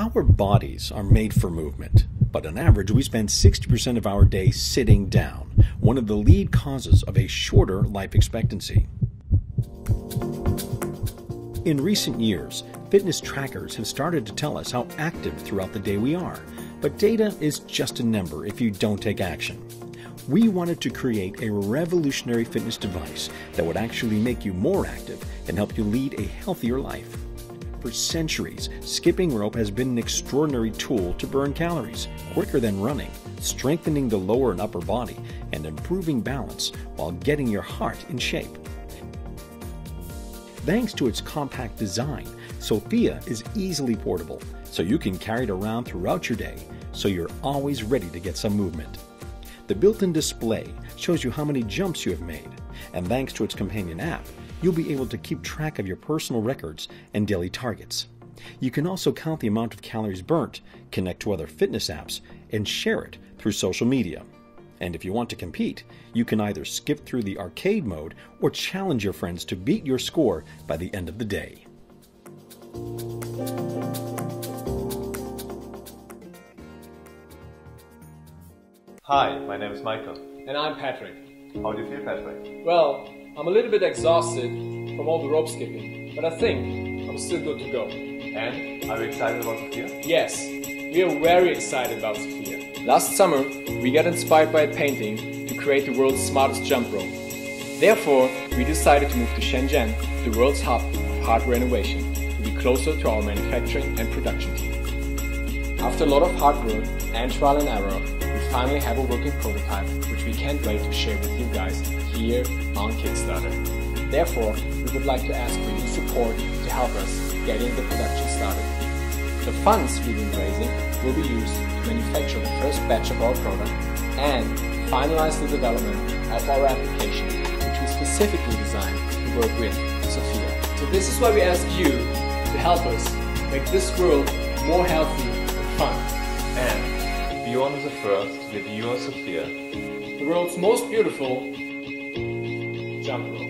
Our bodies are made for movement, but on average, we spend 60% of our day sitting down, one of the lead causes of a shorter life expectancy. In recent years, fitness trackers have started to tell us how active throughout the day we are, but data is just a number if you don't take action. We wanted to create a revolutionary fitness device that would actually make you more active and help you lead a healthier life. For centuries, skipping rope has been an extraordinary tool to burn calories quicker than running, strengthening the lower and upper body, and improving balance while getting your heart in shape. Thanks to its compact design, Sophia is easily portable, so you can carry it around throughout your day, so you're always ready to get some movement. The built in display shows you how many jumps you have made, and thanks to its companion app, you'll be able to keep track of your personal records and daily targets. You can also count the amount of calories burnt, connect to other fitness apps, and share it through social media. And if you want to compete, you can either skip through the arcade mode or challenge your friends to beat your score by the end of the day. Hi, my name is Michael. And I'm Patrick. How do you feel, Patrick? Well, I'm a little bit exhausted from all the rope skipping, but I think I'm still good to go. And are you excited about Sophia? Yes, we are very excited about Sophia. Last summer, we got inspired by a painting to create the world's smartest jump rope. Therefore, we decided to move to Shenzhen, the world's hub of hardware innovation, to be closer to our manufacturing and production team. After a lot of hard work and trial and error, finally have a working prototype which we can't wait to share with you guys here on Kickstarter. Therefore, we would like to ask for your support to help us getting the production started. The funds we've been raising will be used to manufacture the first batch of our product and finalize the development of our application, which we specifically designed to work with Sophia. So this is why we ask you to help us make this world more healthy. The first with you and Sophia. The world's most beautiful jump rope.